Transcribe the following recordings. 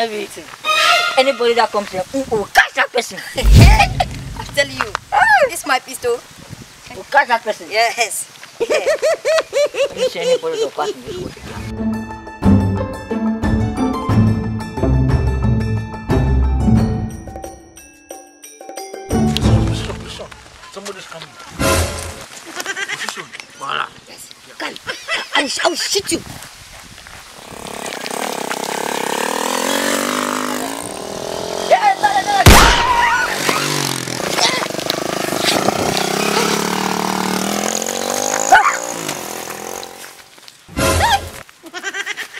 money. I'm eating. Anybody that comes here, we will catch that person. I'm telling you. Ah. This is my pistol. We'll catch that person. Yes. Yeah. You see anybody to pass in this road. Position, position. Somebody's coming. Position. Voila. Can I, will- I will shoot you.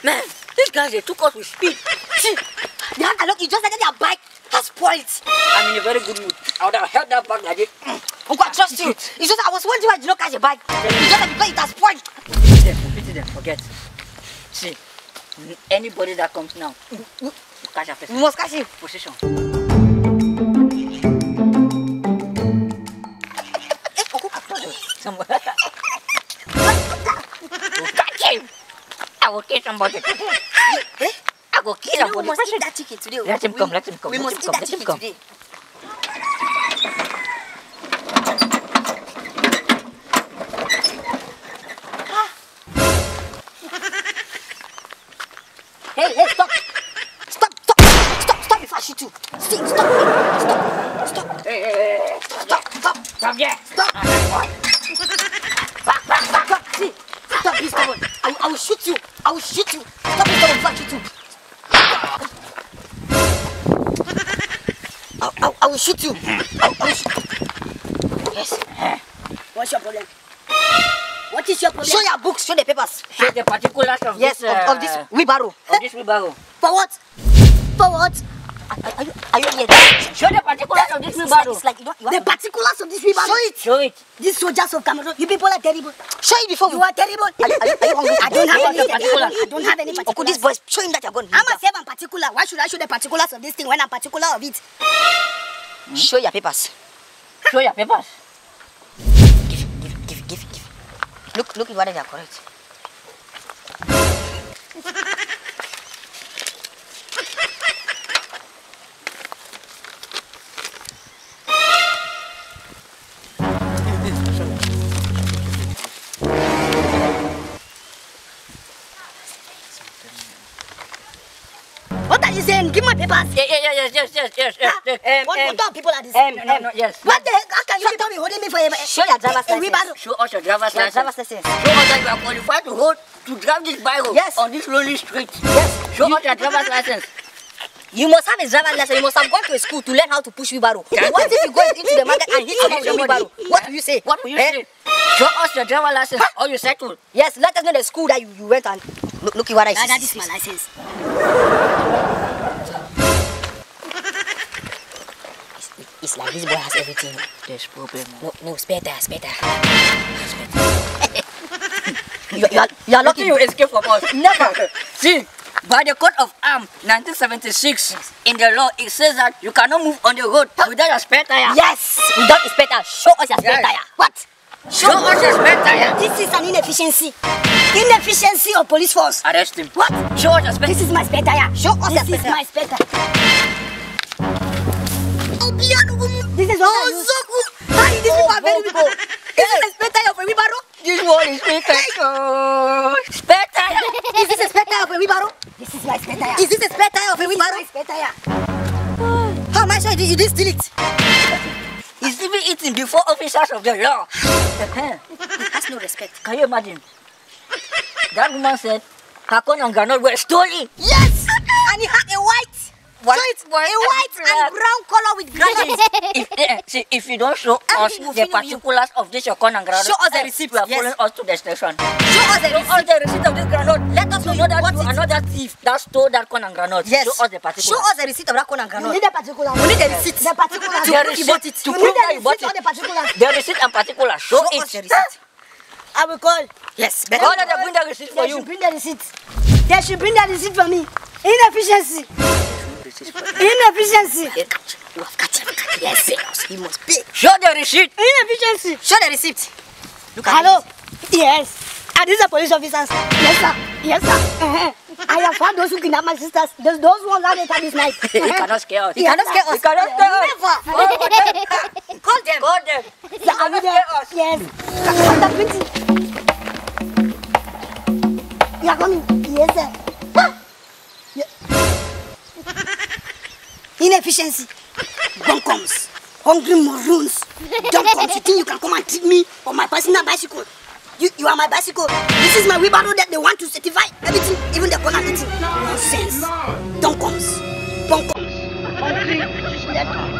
Man, these guys, they took us with speed. See, yeah, and look, you just said that your bike has spoiled. I'm in a very good mood. I would have held that back like this. Uncle, I trust you. It's just I was wondering why you did not catch your bike. It's just that because it has spoiled. Pity them, pity them, forget. See, anybody that comes now, we'll catch that person. We must catch him. Position. I will somebody. eh? I will kill You know, we must eat that chicken today. Let him We- come, let him come, We must eat that let him chicken come. today. Hey, hey, stop! Stop, stop, stop, stop before I shoot you. See, stop, stop, stop, Hey, hey, hey, hey. stop, stop, Stop there. stop. Back, back, back, back. See, stop being stubborn. I, I will shoot you. I will shoot you. Stop being stubborn before I shoot you. I, I, I will shoot you. I, I will shoot. Yes. What's your problem? What is your problem? Show your books, show the papers. Show the particulars of Yes, this, of, uh, of this wheelbarrow. of this wheelbarrow. For what? For what? Are, you, are you here? Show the particulars of this like, it's like you don't, The particulars of this river. Show it. Show it. These soldiers of Cameroon, you people are terrible. Show it before. You are terrible. Are are are you hungry? I don't have any particulars. I don't have any particulars. Uncle, this boys, show him that you're going I'm a seven particular. Why should I show the particulars of this thing when I'm particular of it? Show your papers. Show your papers. Give, give, give, give, give. Look, look whether they are correct. Saying? Give my papers. Yeah, yeah, yeah, yes, yes, yes, yes, yes. yes. Um, what, um, what people are these? um, no, no, yes. What the heck? How can you people be holding me for a, Show your driver's a license. Show us your driver's Your license. driver's license. Show us that you are qualified to hold to drive this bike Yes. on this lonely street. Yes. Show us your driver's license. You must have a driver's license. You must have gone to a school to learn how to push wheelbarrow. What if you go into the market and hit someone with wheelbarrow? What will you say? What will you Eh? say? Show us your driver's license or you settle. Yes, let us know the school that you, you went and look, look at what I see. that is my license. Like this boy has everything. There's problem. No, no, spare tire, spare tire. you, you, are, you are lucky. You escaped from us. Never. See, by the code of arm 1976, in the law it says that you cannot move on the road without a spare tire. Yes, without a spare tire. Show us your spare Yes. tire. What? Show us your spare tire. This is an inefficiency. Inefficiency of police force. Arrest him. What? Show us your spare This is my spare tire. Show us This your is my spare tire. This is all so good. Hi, this oh, is very beautiful. This is a spectacle for me, Baro. This one is spectacle. Spectacle. Is this a spectacle for me, Baro? This is my spectacle. Is this a spectacle for me, Baro? This is my. How much did you steal it? He's even eating before officers of the law. Uh-huh. He has no respect. Can you imagine? That woman said, Kakon and Granot were stolen. Yes! And he had a white. What? Show it, a white and brown color with granite. if, eh, see, if you don't show Ah, us we the film you. particulars of this your corn and granite, Show us the receipt, You are yes. following us to the station. Show us the Show us the receipt of this granite. Let us know that what you it- are not that thief that stole that corn and granite. Yes. Show us the particulars. Show us the receipt of that corn and You granite. need a particular. We need the receipt. The particular. The prove you bought it. receipt. To prove that the you bought receipt or the it. particular. The receipt and particulars. Show, Show it. us the receipt. I will call. Yes, Call better. them to bring the receipt for They you. should bring the receipt. They should bring the receipt for me. Inefficiency. Inefficiency. You have catch him. Yes, yes, he must pay. Show the receipt. Inefficiency. Show the receipt. Look at Hello. it. Yes. Are these the police officers? Yes, sir. Yes, sir. Uh-huh. I have found those who kidnap my sisters. Those, those ones that they had this night. He cannot scare us. He cannot scare us. He cannot scare us. Never. Call them. Call them. Sir, are you there? Yes. Captain Quincy. You are coming? Yes, sir. Inefficiency. Buncoms. Hungry maroons. Dumb-coms. You think you can come and treat me on my personal bicycle? You, you are my bicycle. This is my wheelbarrow that they want to certify everything, even the corner meeting. Nonsense. Dumb-coms. Buncoms. Hungry.